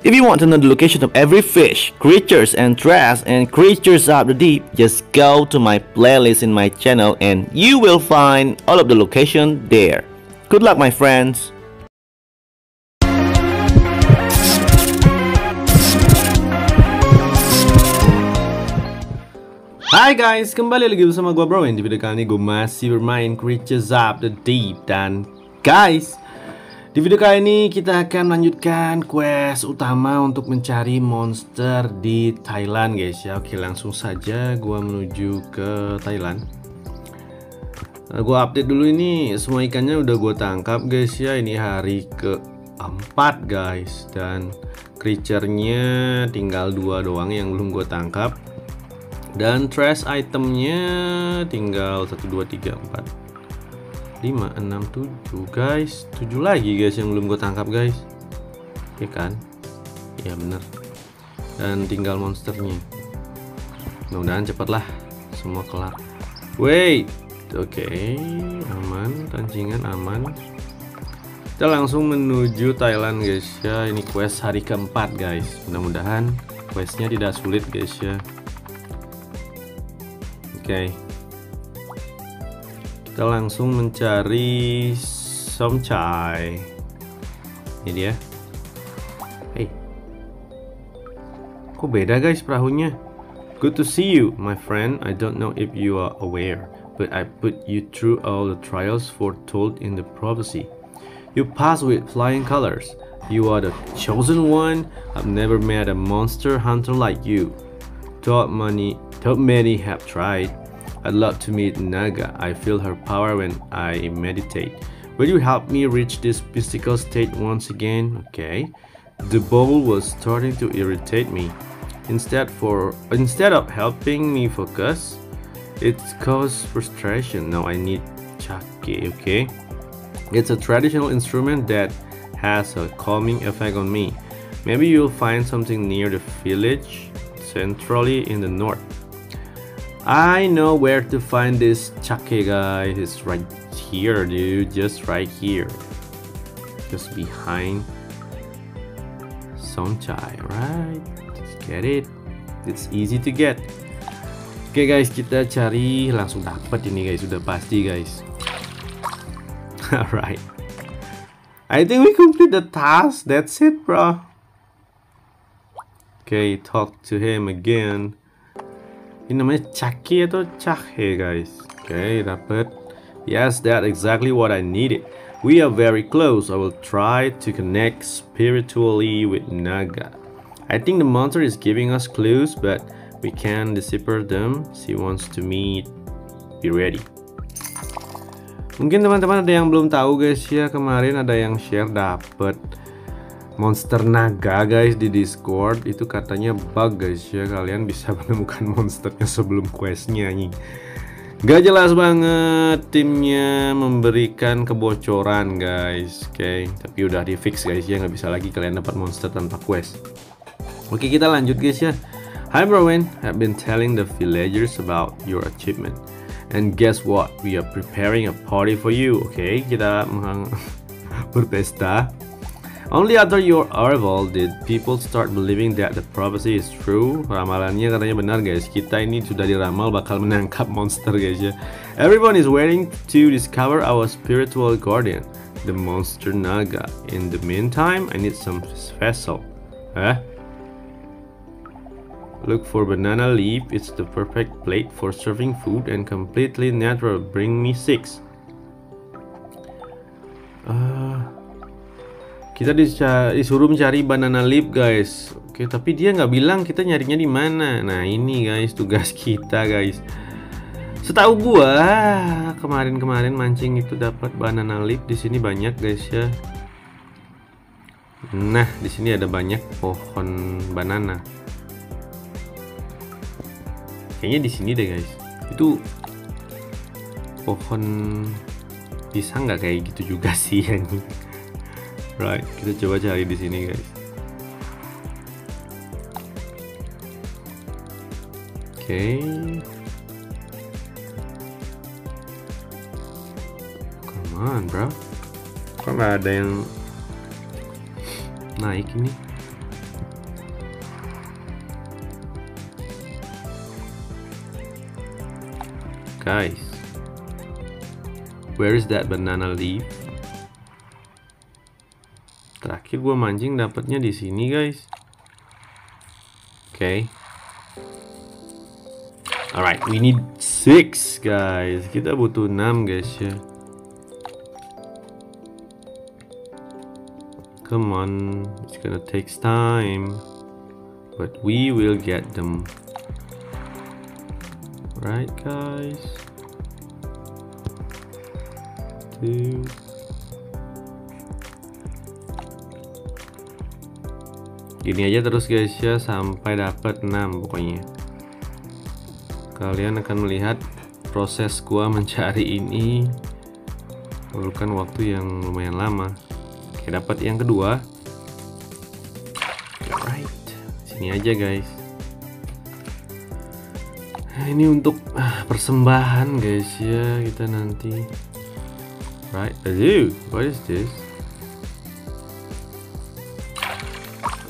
If you want to know the location of every fish, creatures and trash and creatures of the deep, just go to my playlist in my channel and you will find all of the location there. Good luck my friends. Hai guys, kembali lagi bersama gue Bro Di video kali ini gue masih bermain Creatures of the Deep Dan guys, di video kali ini kita akan melanjutkan quest utama untuk mencari monster di Thailand guys. Ya Oke langsung saja gue menuju ke Thailand. Nah, Gue update dulu ini. Semua ikannya udah gue tangkap guys ya. Ini hari keempat guys. Dan creature-nya tinggal dua doang yang belum gue tangkap. Dan trash itemnya tinggal 1 2 3 4 5 6 7 guys 7 lagi guys yang belum gue tangkap guys. Oke kan? Ya bener. Dan tinggal monsternya. Mudah-mudahan cepet lah semua kelar wait oke. Okay. aman tancingan aman. Kita langsung menuju Thailand guys ya. Ini quest hari keempat guys. Mudah-mudahan questnya tidak sulit guys ya. Okay. Kita langsung mencari somchai ini dia. Hey. Kok beda guys perahunya? Good to see you my friend. I don't know if you are aware but I put you through all the trials foretold in the prophecy. You pass with flying colors. You are the chosen one. I've never met a monster hunter like you. Thought many thought many have tried I'd love to meet Naga. I feel her power when I meditate. Will you help me reach this mystical state once again? Okay. The bowl was starting to irritate me. Instead for instead of helping me focus, it caused frustration. Now I need chake, okay? It's a traditional instrument that has a calming effect on me. Maybe you'll find something near the village, centrally in the north. I know where to find this chake guy. It's right here, dude. Just right here. Just behind Sonchai, right? Just get it. It's easy to get. Oke okay, guys, kita cari langsung dapat ini guys, sudah pasti guys. Alright. I think we complete the task. That's it, bro. Okay, talk to him again. Ini namanya Chaki atau Chahe guys. Okay, dapat. Yes, that's exactly what I needed. We are very close. I will try to connect spiritually with Naga. I think the monster is giving us clues, but we can decipher them. She wants to meet. Be ready. Mungkin teman-teman ada yang belum tahu guys ya kemarin ada yang share dapat monster naga guys di discord. Itu katanya bug guys ya kalian bisa menemukan monsternya sebelum questnya nih Gak jelas banget timnya memberikan kebocoran guys. Oke okay. tapi udah di fix guys ya. Nggak bisa lagi kalian dapat monster tanpa quest. Oke kita lanjut guys ya. Hi Browen, I've been telling the villagers about your achievement. And guess what? We are preparing a party for you. Oke okay, kita berpesta Only after your arrival did people start believing that the prophecy is true. Ramalannya katanya benar guys. Kita ini sudah diramal bakal menangkap monster guys ya. Everyone is waiting to discover our spiritual guardian, the monster Naga. In the meantime, I need some vessel. Eh? Look for banana leaf. It's the perfect plate for serving food and completely natural. Bring me six. Uh, kita disuruh mencari banana leaf guys. Oke tapi dia nggak bilang kita nyarinya di mana. Nah ini guys tugas kita guys. Setahu gua kemarin-kemarin mancing itu dapat banana leaf. Di sini banyak guys ya. Nah di sini ada banyak pohon banana. Kayaknya di sini deh guys. Itu pohon pisang nggak kayak gitu juga sih ini right kita coba cari di sini guys. Oke okay. come on bro. Kok nggak ada yang naik ini? Guys where is that banana leaf? Terakhir gue mancing dapatnya di sini guys. Oke. Okay. Alright, we need six guys. Kita butuh 6 guys ya. Come on, it's gonna take time, but we will get them. Right guys. Two. Gini aja terus guys ya sampai dapat 6 pokoknya. Kalian akan melihat proses gua mencari ini memerlukan waktu yang lumayan lama. Oke dapat yang kedua. Right sini aja guys. Nah, ini untuk ah, persembahan guys ya kita nanti. Right aduh what is this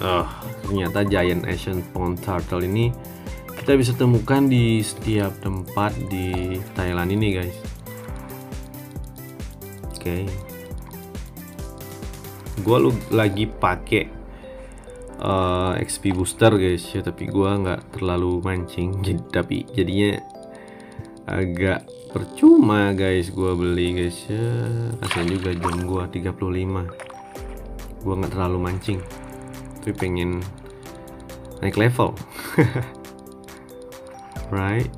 oh ternyata giant Asian pond turtle ini kita bisa temukan di setiap tempat di Thailand ini guys. Oke. Okay. gue lagi pakai uh, XP booster guys ya tapi gue nggak terlalu mancing. Jadi tapi jadinya agak percuma guys gue beli guys ya. Kasihan juga jam gue 35 gue nggak terlalu mancing tapi pengen naik level. Right?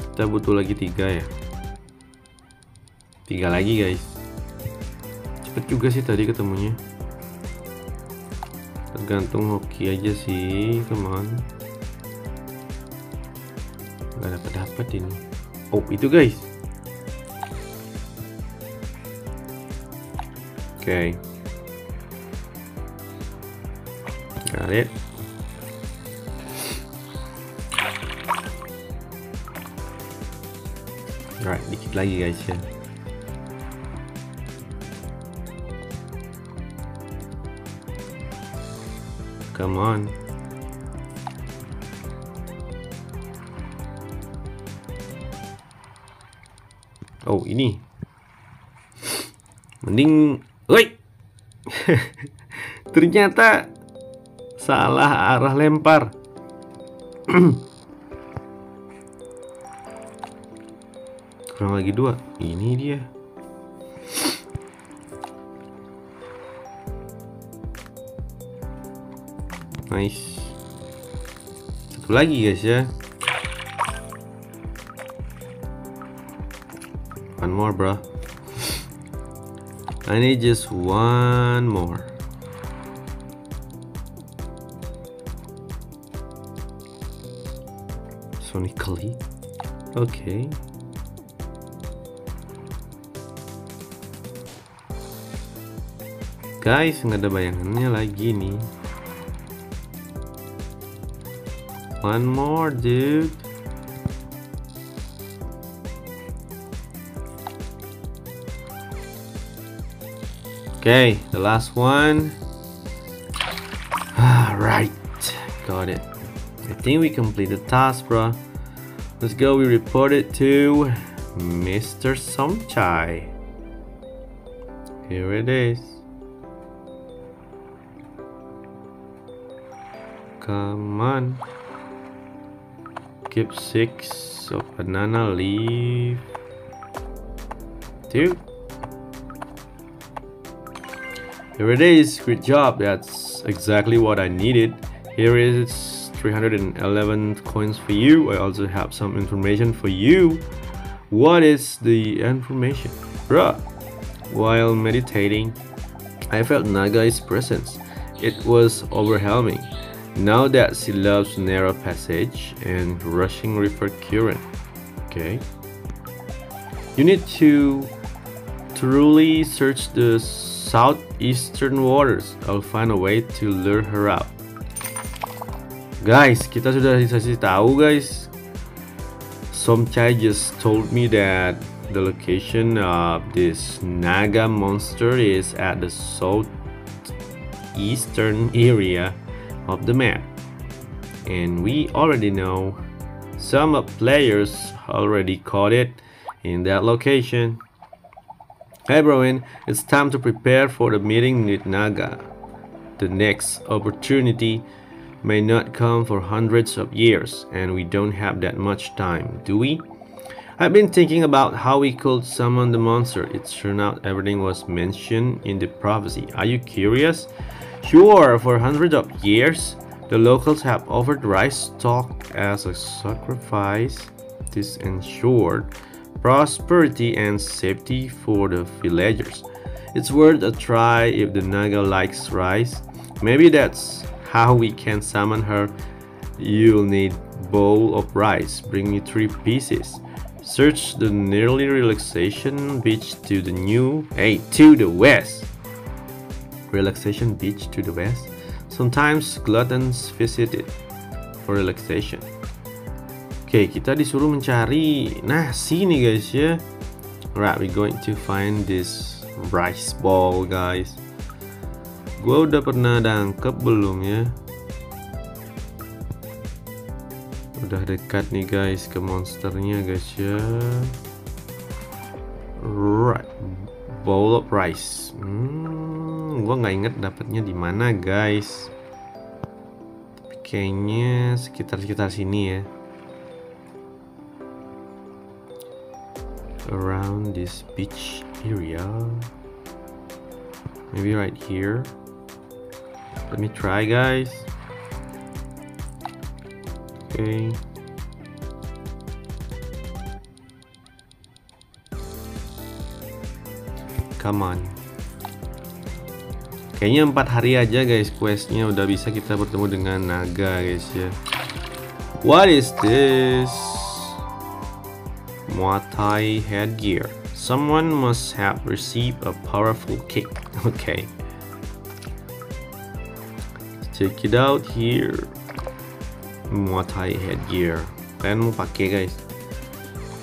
Kita butuh lagi tiga ya? Tiga lagi guys. Cepet juga sih tadi ketemunya. Tergantung hoki aja sih teman nggak dapat dapat ini. Oh itu guys Okay. Got it. Alright, dikit lagi guys ya. Come on. Oh, ini. Mending Woi. Ternyata salah arah lempar. Kurang lagi dua. Ini dia. Nice. Satu lagi guys ya. One more, bro. I need just one more. Sonically. Okay. Guys, nggak ada bayangannya lagi nih. One more, dude. Okay, the last one. Ah, Alright, got it. I think we completed the task, bro. Let's go, we report it to Mr. Somchai. Here it is. Come on. Keep six of banana leaf. Two. Here it is, great job, that's exactly what I needed. Here is 311 coins for you. I also have some information for you. What is the information? Bruh, while meditating, I felt Naga's presence. It was overwhelming. Now that she loves narrow passage and rushing river current. Okay. You need to truly search the southeastern waters. I'll find a way to lure her out. Guys, kita sudah dikasih tahu guys. Somchai just told me that the location of this Naga monster is at the southeastern area of the map. and we already know some players already caught it in that location. Hey Broin, it's time to prepare for the meeting with Naga. The next opportunity may not come for hundreds of years, and we don't have that much time, do we? I've been thinking about how we could summon the monster. It turned out everything was mentioned in the prophecy. Are you curious? Sure, for hundreds of years, the locals have offered rice stock as a sacrifice. This ensured prosperity and safety for the villagers. It's worth a try if the Naga likes rice. Maybe that's how we can summon her. You'll need bowl of rice. Bring me three pieces. Search the nearly relaxation beach to the new, hey, to the west. Relaxation beach to the west. Sometimes gluttons visit it for relaxation. Oke, kita disuruh mencari nasi nih guys ya. Right, we're going to find this rice ball guys. Gua udah pernah dangkep belum ya? udah dekat nih guys ke monsternya guys ya right bowl of rice hmm, gua nggak inget dapatnya di mana guys kayaknya sekitar-sekitar sini ya around this beach area. Maybe right here. Let me try guys. Okay. Come on. Kayaknya empat hari aja guys questnya. Udah bisa kita bertemu dengan naga guys ya. What is this Muay Thai headgear. Someone must have received a powerful kick. Okay. Check it out here. Muay Thai headgear. Kalian mau pakai guys?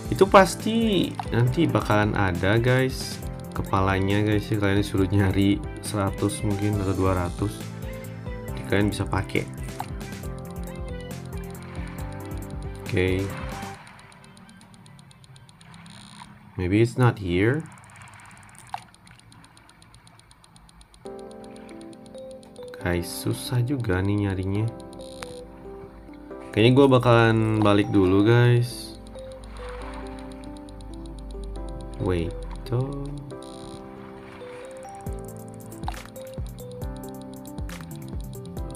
Itu pasti nanti bakalan ada guys. Kepalanya guys ya. Kalian disuruh nyari 100 mungkin atau 200 Jadi kalian bisa pakai. Oke. Maybe it's not here. Guys susah juga nih nyarinya. Kayaknya gue bakalan balik dulu guys. Wait tuh.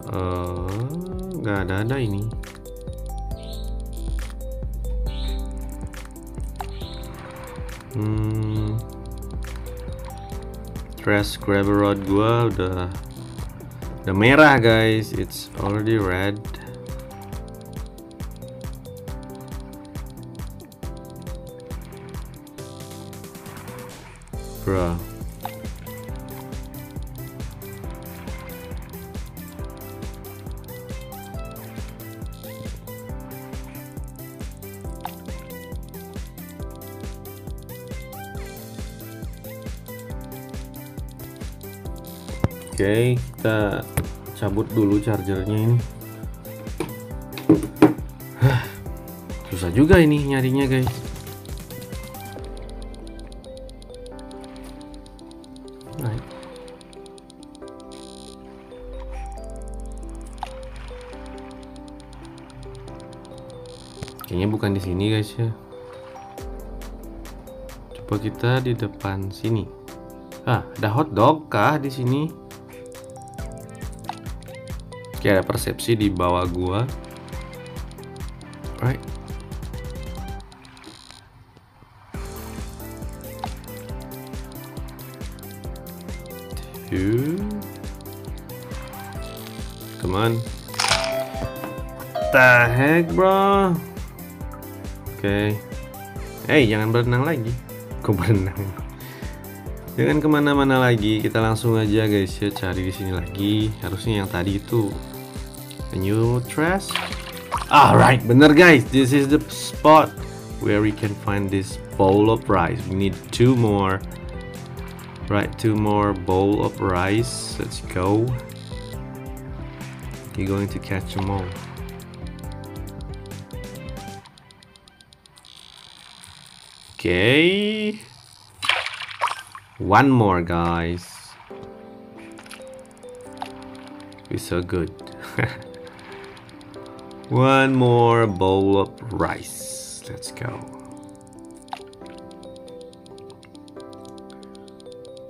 Uh, Gak ada-ada ini Hmm. Trash grabber rod gue udah. Udah merah guys. It's already red. Bruh. Oke, kita cabut dulu chargernya ini. Susah juga ini nyarinya, guys. Kayaknya bukan di sini guys ya. Coba kita di depan sini. Ah, ada hot dog kah di sini? Oke, ada persepsi di bawah gua. Right. Two. Come on. The heck, bro? Oke. Okay. Eh, hey, jangan berenang lagi. Kok berenang? Jangan ke mana-mana lagi, kita langsung aja guys ya cari di sini lagi. Harusnya yang tadi itu A new trash. Alright, bener guys, this is the spot where we can find this bowl of rice. We need two more. Right, two more bowl of rice. Let's go. You're going to catch them all. Okay. One more, guys. We're so good. One more bowl of rice. Let's go.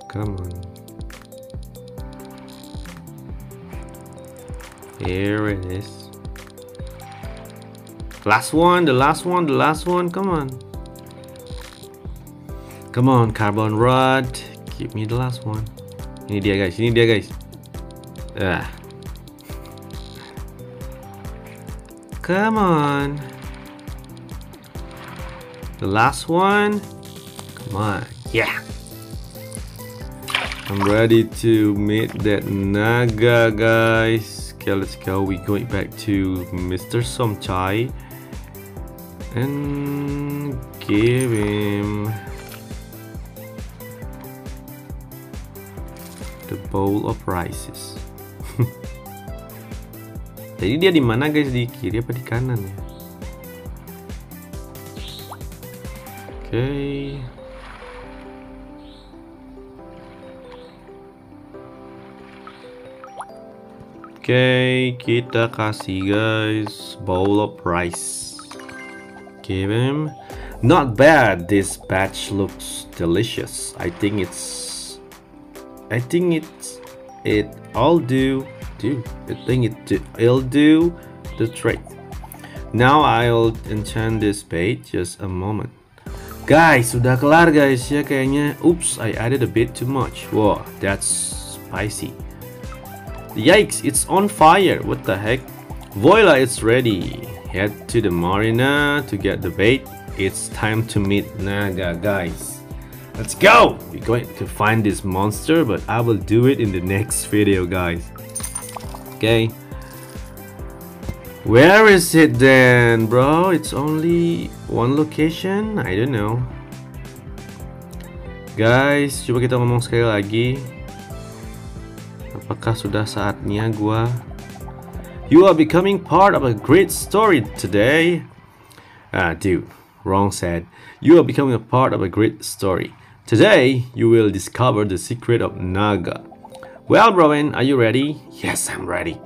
Come on. Here it is. Last one, the last one, the last one. Come on. Come on, carbon rod. Give me the last one. Ini dia guys, ini dia guys. Ah. Come on. The last one. Come on. Yeah. I'm ready to meet that Naga, guys. Okay, let's go. We're going back to Mr. Somchai and give him bowl of rices. Jadi dia di mana guys? Di kiri apa di kanan ya? Oke. Okay. okay, kita kasih guys bowl of rice. Give him. Not bad. This batch looks delicious. I think it's. I think it's. It all do. Do. I think it do, it'll do the trick. Now I'll enchant this bait. Just a moment. Guys, sudah kelar guys ya kayaknya. Oops, I added a bit too much. Wow, that's spicy. Yikes, it's on fire. What the heck? Voila, it's ready. Head to the marina to get the bait. It's time to meet Naga, guys. Let's go! We're going to find this monster, but I will do it in the next video, guys. Okay. Where is it then, bro? It's only one location? I don't know. Guys, coba kita ngomong sekali lagi. Apakah sudah saatnya gua You are becoming part of a great story today. Ah, dude, wrong said. You are becoming a part of a great story. Today, you will discover the secret of Naga. Well, Rowan, are you ready? Yes, I'm ready.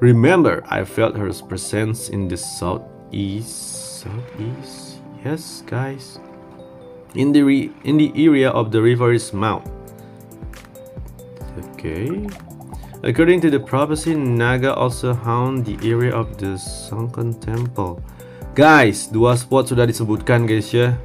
Remember, I felt her presence in the southeast. Southeast? Yes, guys. In the in the area of the river's mouth. Okay. According to the prophecy, Naga also haunt the area of the sunken temple. Guys, dua spot sudah disebutkan guys ya.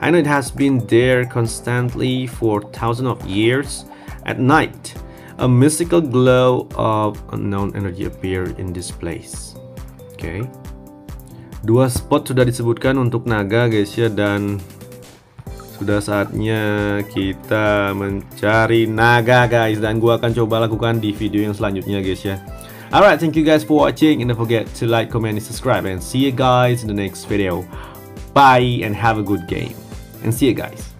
I know it has been there constantly for thousands of years. At night, a mystical glow of unknown energy appear in this place. Oke. Okay. Dua spot sudah disebutkan untuk naga guys ya dan sudah saatnya kita mencari naga guys dan gua akan coba lakukan di video yang selanjutnya guys ya. Alright, thank you guys for watching and don't forget to like, comment, and subscribe and see you guys in the next video. Bye and have a good game. And see you guys.